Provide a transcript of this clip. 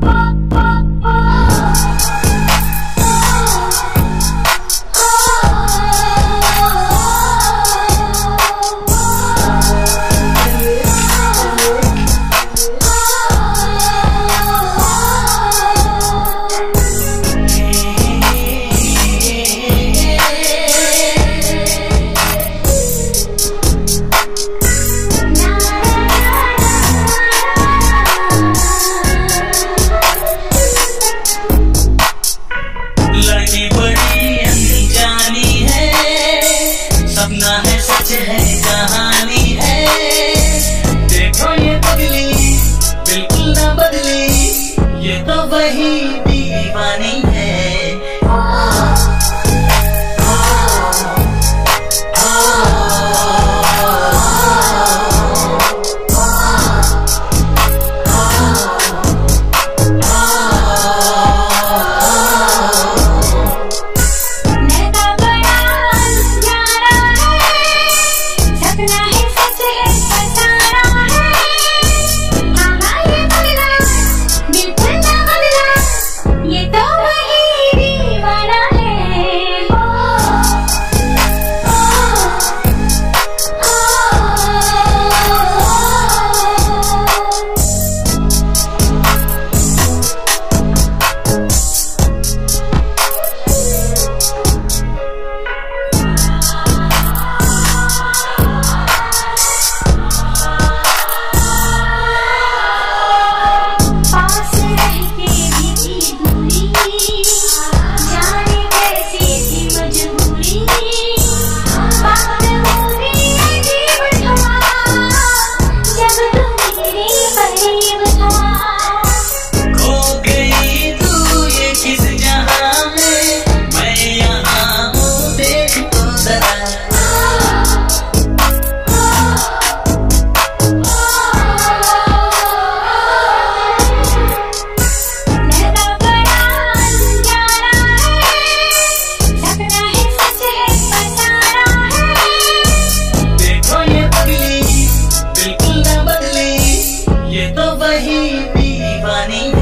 Pop. The heat. he be funny?